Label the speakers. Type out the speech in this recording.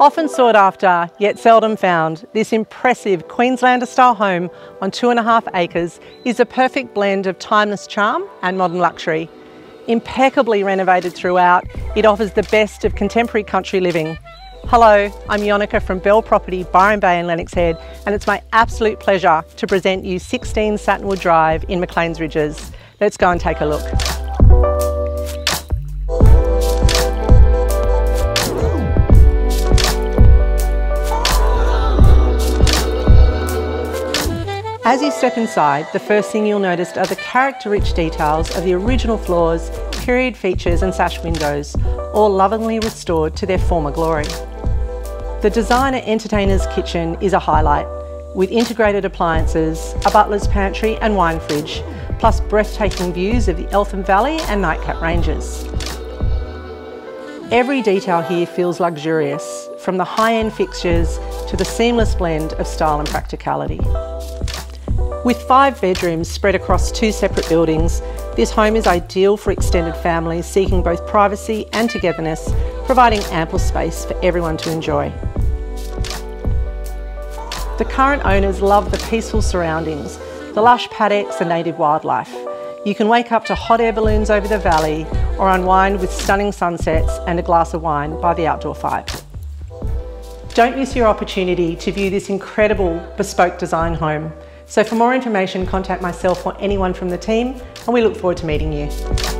Speaker 1: Often sought after, yet seldom found, this impressive Queenslander style home on two and a half acres is a perfect blend of timeless charm and modern luxury. Impeccably renovated throughout, it offers the best of contemporary country living. Hello, I'm Yonika from Belle Property, Byron Bay and Lennox Head, and it's my absolute pleasure to present you 16 Satinwood Drive in McLeans Ridges. Let's go and take a look. As you step inside, the first thing you'll notice are the character-rich details of the original floors, period features and sash windows, all lovingly restored to their former glory. The designer entertainer's kitchen is a highlight, with integrated appliances, a butler's pantry and wine fridge, plus breathtaking views of the Eltham Valley and Nightcap Ranges. Every detail here feels luxurious, from the high-end fixtures to the seamless blend of style and practicality. With five bedrooms spread across two separate buildings, this home is ideal for extended families seeking both privacy and togetherness, providing ample space for everyone to enjoy. The current owners love the peaceful surroundings, the lush paddocks and native wildlife. You can wake up to hot air balloons over the valley or unwind with stunning sunsets and a glass of wine by the outdoor fire. Don't miss your opportunity to view this incredible bespoke design home. So for more information, contact myself or anyone from the team, and we look forward to meeting you.